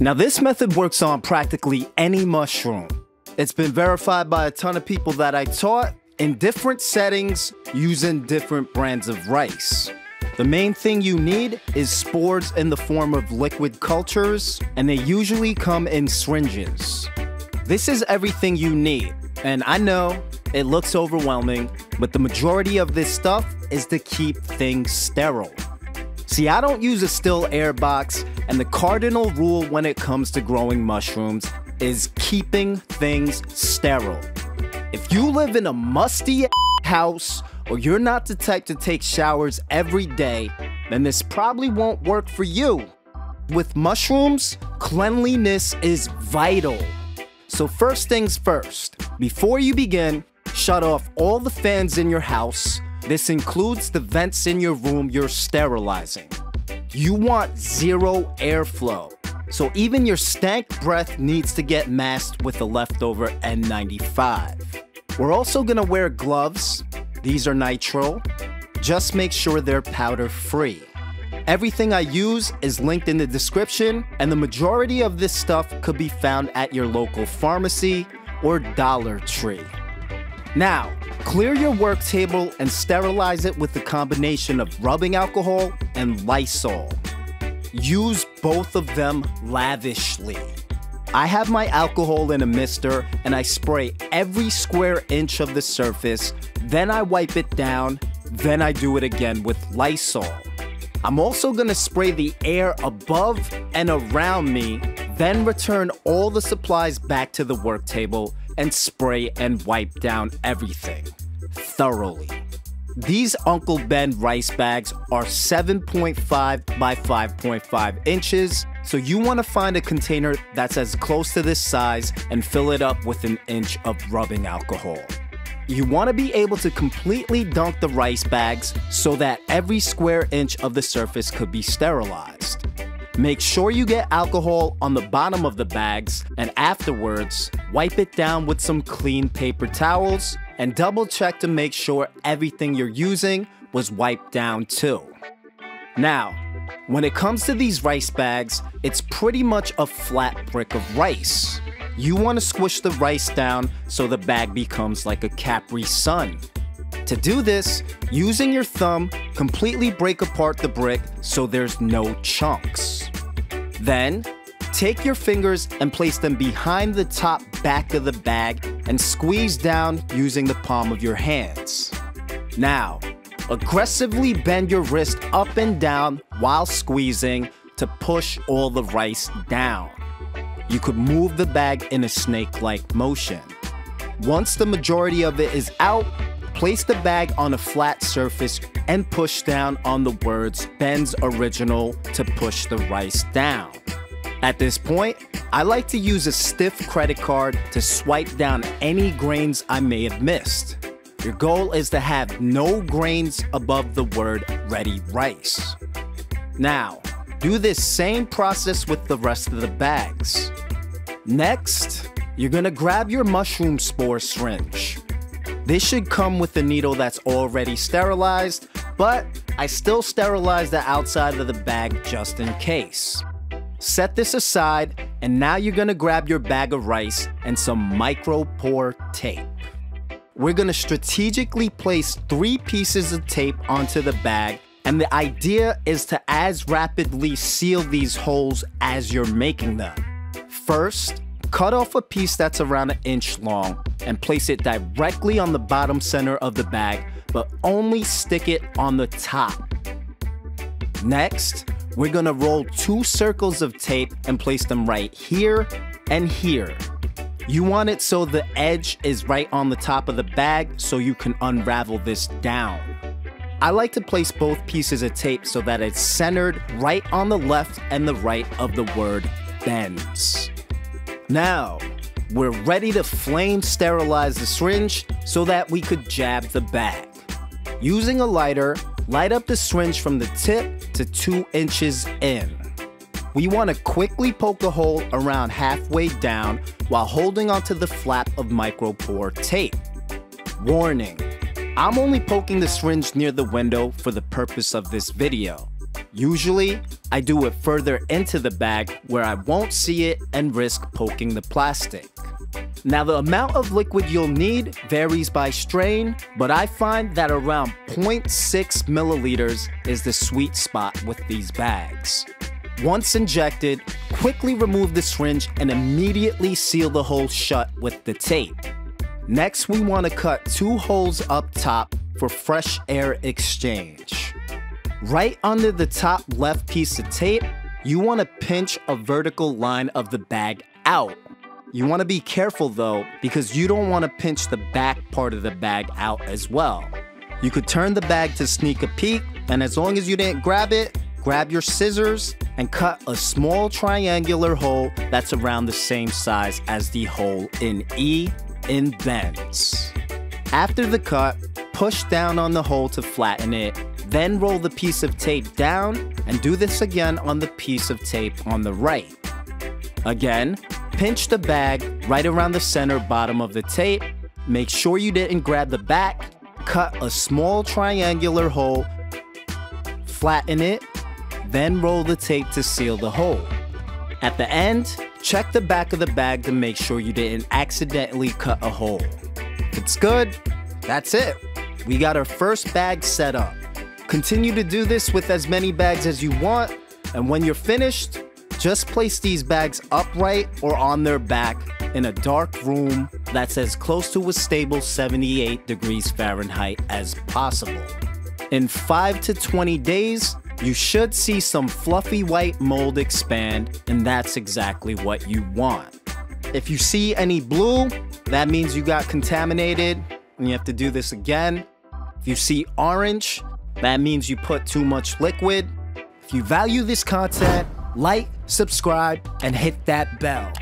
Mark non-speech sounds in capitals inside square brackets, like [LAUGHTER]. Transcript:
Now, this method works on practically any mushroom. It's been verified by a ton of people that I taught in different settings using different brands of rice. The main thing you need is spores in the form of liquid cultures, and they usually come in syringes. This is everything you need, and I know it looks overwhelming, but the majority of this stuff is to keep things sterile. See, I don't use a still air box, and the cardinal rule when it comes to growing mushrooms is keeping things sterile. If you live in a musty [LAUGHS] house or you're not the type to take showers every day, then this probably won't work for you. With mushrooms, cleanliness is vital. So, first things first, before you begin, shut off all the fans in your house. This includes the vents in your room you're sterilizing. You want zero airflow. So even your stank breath needs to get masked with the leftover N95. We're also gonna wear gloves. These are nitrile. Just make sure they're powder free. Everything I use is linked in the description, and the majority of this stuff could be found at your local pharmacy or Dollar Tree. Now, clear your work table and sterilize it with a combination of rubbing alcohol and Lysol. Use both of them lavishly. I have my alcohol in a mister and I spray every square inch of the surface, then I wipe it down, then I do it again with Lysol. I'm also gonna spray the air above and around me, then return all the supplies back to the work table and spray and wipe down everything thoroughly. These Uncle Ben rice bags are 7.5 by 5.5 inches, so you want to find a container that's as close to this size and fill it up with an inch of rubbing alcohol. You want to be able to completely dunk the rice bags so that every square inch of the surface could be sterilized. Make sure you get alcohol on the bottom of the bags and afterwards, wipe it down with some clean paper towels and double check to make sure everything you're using was wiped down too. Now, when it comes to these rice bags, it's pretty much a flat brick of rice. You want to squish the rice down so the bag becomes like a Capri Sun. To do this, using your thumb, completely break apart the brick so there's no chunks. Then, take your fingers and place them behind the top back of the bag and squeeze down using the palm of your hands. Now, aggressively bend your wrist up and down while squeezing to push all the rice down. You could move the bag in a snake-like motion. Once the majority of it is out, place the bag on a flat surface and push down on the words Ben's Original to push the rice down. At this point, I like to use a stiff credit card to swipe down any grains I may have missed. Your goal is to have no grains above the word ready rice. Now, do this same process with the rest of the bags. Next, you're gonna grab your mushroom spore syringe. This should come with a needle that's already sterilized, but I still sterilize the outside of the bag just in case. Set this aside, and now you're gonna grab your bag of rice and some micro pore tape. We're gonna strategically place three pieces of tape onto the bag, and the idea is to as rapidly seal these holes as you're making them. First, cut off a piece that's around an inch long and place it directly on the bottom center of the bag, but only stick it on the top. Next, we're gonna roll two circles of tape and place them right here and here. You want it so the edge is right on the top of the bag so you can unravel this down. I like to place both pieces of tape so that it's centered right on the left and the right of the word Ben's. Now, we're ready to flame sterilize the syringe so that we could jab the bag. Using a lighter, light up the syringe from the tip to 2 inches in. We want to quickly poke a hole around halfway down while holding onto the flap of micropore tape. Warning, I'm only poking the syringe near the window for the purpose of this video. Usually, I do it further into the bag where I won't see it and risk poking the plastic. Now the amount of liquid you'll need varies by strain, but I find that around 0.6 milliliters is the sweet spot with these bags. Once injected, quickly remove the syringe and immediately seal the hole shut with the tape. Next, we want to cut two holes up top for fresh air exchange. Right under the top left piece of tape, you want to pinch a vertical line of the bag out. You want to be careful though, because you don't want to pinch the back part of the bag out as well. You could turn the bag to sneak a peek, and as long as you didn't grab it, grab your scissors and cut a small triangular hole that's around the same size as the hole in E in Ben's. After the cut, push down on the hole to flatten it, then roll the piece of tape down and do this again on the piece of tape on the right. Again, pinch the bag right around the center bottom of the tape, make sure you didn't grab the back, cut a small triangular hole, flatten it, then roll the tape to seal the hole. At the end, check the back of the bag to make sure you didn't accidentally cut a hole. If it's good, that's it. We got our first bag set up. Continue to do this with as many bags as you want, and when you're finished, just place these bags upright or on their back in a dark room that's as close to a stable 78 degrees Fahrenheit as possible. In 5 to 20 days, you should see some fluffy white mold expand, and that's exactly what you want. If you see any blue, that means you got contaminated and you have to do this again. If you see orange, that means you put too much liquid. If you value this content, like, subscribe, and hit that bell.